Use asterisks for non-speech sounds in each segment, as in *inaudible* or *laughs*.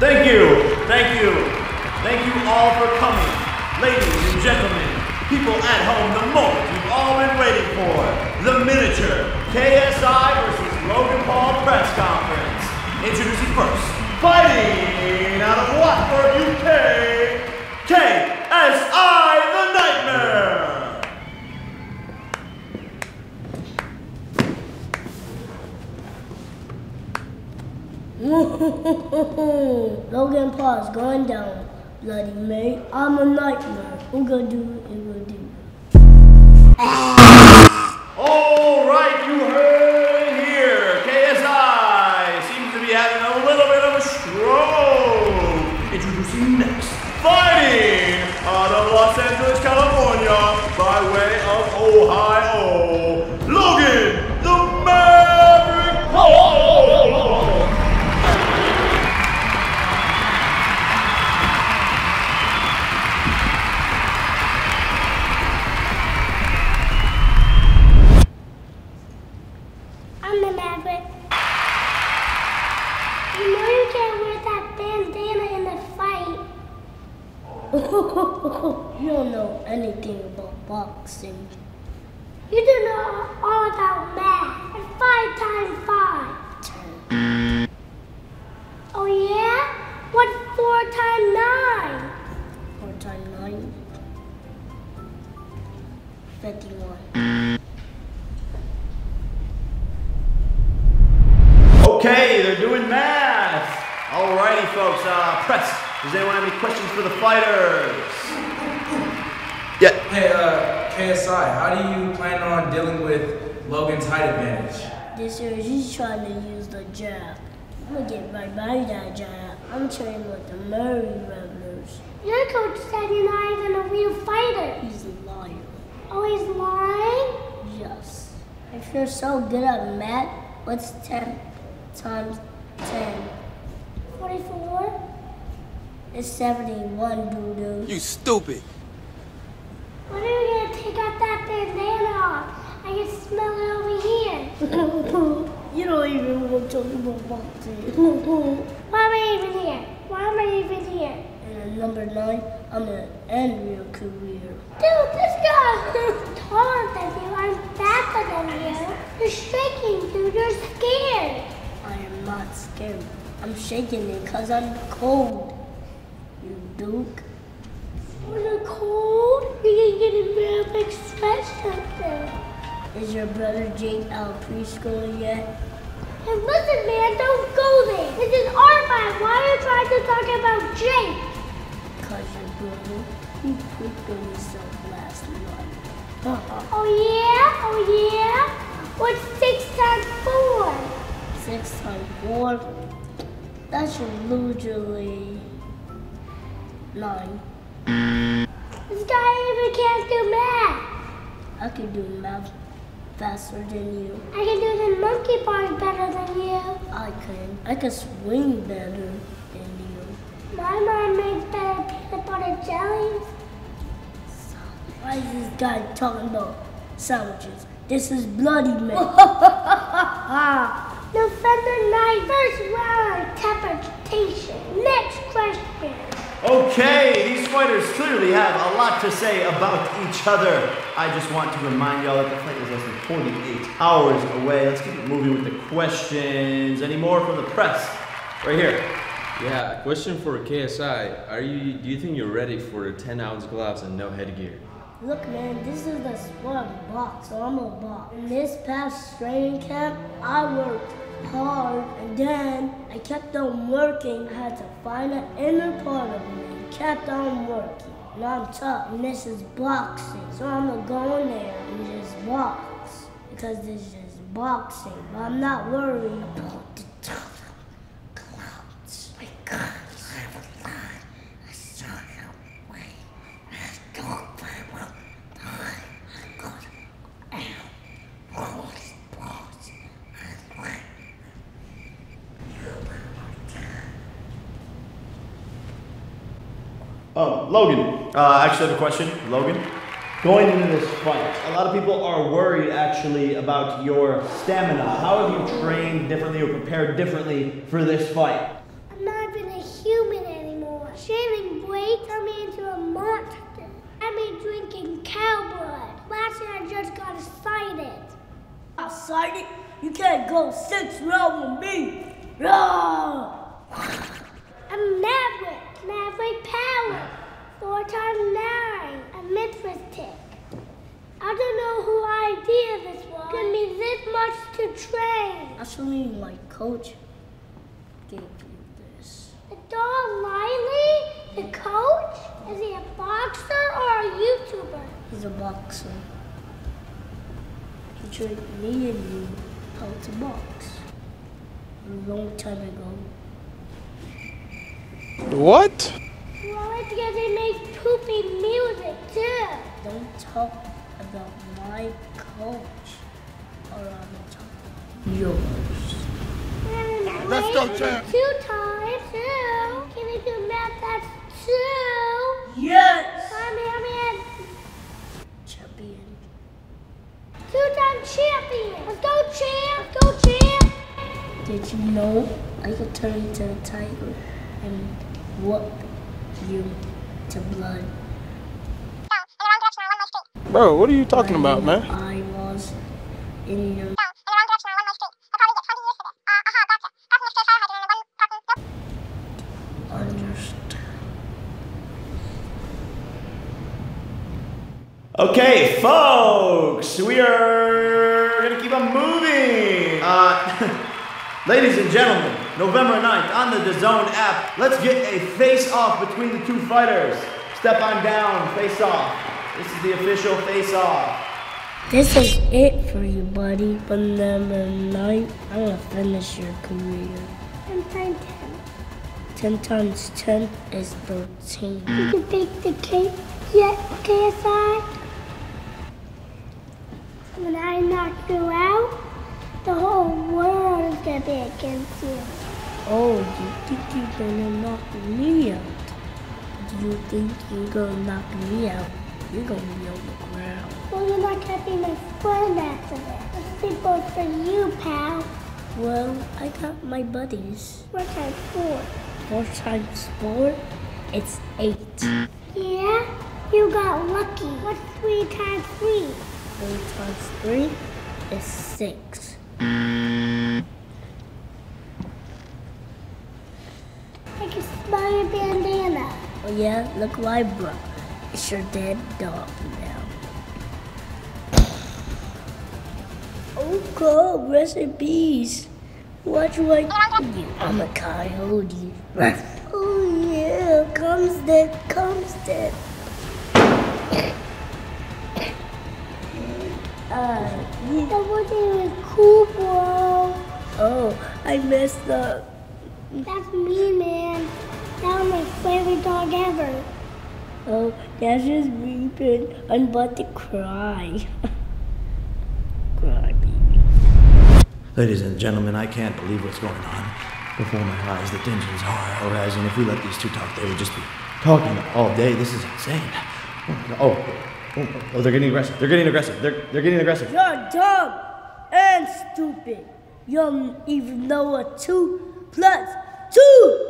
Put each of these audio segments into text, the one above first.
Thank you, thank you, thank you all for coming. Ladies and gentlemen, people at home, the moment you've all been waiting for. The miniature KSI versus Logan Paul press conference. Introducing first, fighting out of Watford, UK, Logan Paul's going down, bloody mate. I'm a nightmare. I'm gonna do it. *laughs* you don't know anything about boxing. You don't know all about math and five times five. Oh yeah? What's four times nine? Four times nine. Fifty-one. Okay, they're doing math. Alrighty, folks. Uh, press. Does anyone have any questions for the fighters? Yeah. Hey, uh, KSI, how do you plan on dealing with Logan's height advantage? This year he's trying to use the jab. I'm gonna get right by that jab. I'm training with the Murray Revelers. Your coach said you're not even a real fighter. He's a liar. Always lying? Yes. If you're so good at math, what's 10 times 10? 44? It's 71, doo doo. You stupid. When are you gonna take out that bandana off? I can smell it over here. *laughs* you don't even want to talk about boxing. Why am I even here? Why am I even here? and at number 9, I'm gonna end your career. Dude, this guy is taller than you. I'm faster than you. You're shaking, dude. You're scared. I am not scared. I'm shaking it because I'm cold. Duke. When you're cold, you can get a real big sweatshirt Is your brother Jake out of preschool yet? Hey, listen, man, don't go there. This is our fight. Why are you trying to talk about Jake? Because your brother, he pooped on himself last night. *laughs* Oh, yeah? Oh, yeah? What's six times four? Six times four. That's usually nine. This guy even can't do math. I can do math faster than you. I can do the monkey bars better than you. I can. I can swing better than you. My mom makes better peanut butter jellies. Why is this guy talking about sandwiches? This is bloody man. *laughs* November 9th, first round interpretation. Next question. Okay, these fighters clearly have a lot to say about each other. I just want to remind y'all that the fight is less than 48 hours away. Let's keep it moving with the questions. Any more from the press? Right here. Yeah, question for KSI. Are you do you think you're ready for 10 ounce gloves and no headgear? Look, man, this is the sport of box, so I'm a box. In this past training camp, I worked hard, and then I kept on working. I had to find an inner part of me, and kept on working. I'm and this is boxing, so I'm gonna go in there and just box because this is boxing. But I'm not worried about the tough clouds. Because I have a lie. I saw your way. I don't Oh, Logan. Uh, actually, I have a question. Logan, going into this fight, a lot of people are worried actually about your stamina. How have you trained differently or prepared differently for this fight? I'm not even a human anymore. Shaving weight turned me into a monster. Had me drinking cow blood. Last year I just got excited. Excited? You can't go six rounds with me. Roar! Four times nine. A Mithras tick. I don't know who idea this was. Give me this much to train. Actually, my coach gave you this. The dog Riley, the coach, is he a boxer or a YouTuber? He's a boxer. He trained me and you how to box a long time ago. What? Well, it's because he makes poopy music too. Don't talk about my coach or I'm gonna talk about yours. Let's go, champ. Two times, two. Can we do math? That's two. Yes! Come here, man. Champion. Two-time champion. Let's go, champ. Let's go, champ. Did you know I could turn into a tiger and whoop you to blood? Bro, what are you talking about, man? I was in your understand. Okay, folks, we are gonna keep on moving. Uh, *laughs* ladies and gentlemen, November 9th on the DAZN app, let's get a face-off between the two fighters. Step on down, face-off. This is the official face-off. This is it for you, buddy. But number nine, I'm gonna finish your career. And time 10 times 10 is 13. 10. You can pick the K- yeah, KSI. When I knock you out, the whole world is gonna be against you. Oh, you think you're gonna knock me out? Do you think you're gonna knock me out? You're gonna be on the ground. Well, you're not gonna be my friend after this. This is both for you, pal. Well, I got my buddies. What time four? Four times four, it's eight. Yeah? You got lucky. What's three times three? Three times three is six. I can smell your bandana. Oh yeah, look what I brought. It's your dead dog now. Oh God, rest in peace. What do I do? I'm a coyote. *laughs* Oh yeah, comes dead, comes dead. Uh, yeah. That wasn't even cool, bro. Oh, I messed up. That's me, man. That was my favorite dog ever. Oh, that's just weeping. I'm about to cry. *laughs* cry, baby. Ladies and gentlemen, I can't believe what's going on before my eyes. The tensions are arising. If we let these two talk, they would just be talking all day. This is insane. Oh, oh, oh, oh, they're getting aggressive. They're getting aggressive. They're, they're getting aggressive. You're dumb and stupid. You don't even know what two plus two.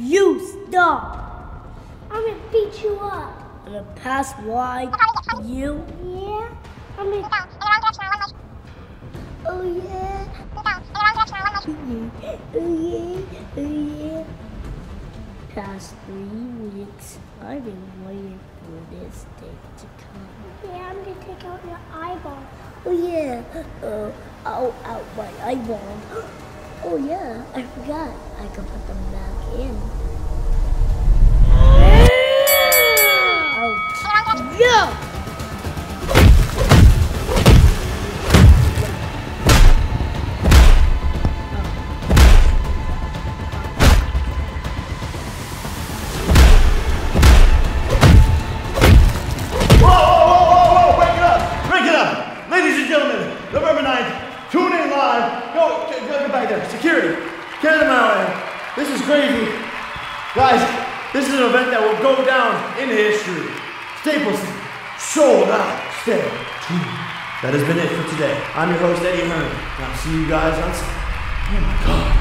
You stop. I'm gonna beat you up. I'm gonna pass wide you. Yeah? I'm gonna. Oh, yeah. Oh yeah, *laughs* oh yeah. Past three weeks, I've been waiting for this day to come. Yeah, I'm gonna take out your eyeball. Oh yeah, uh, ow, out my eyeball. Oh yeah, I forgot. I can put them back in. Ouch. Yeah! Get back there. Security, get them out of here. This is crazy. Guys, this is an event that will go down in history. Staples sold out. Stay tuned. That has been it for today. I'm your host, Eddie Hearn. and I'll see you guys on. Oh my God.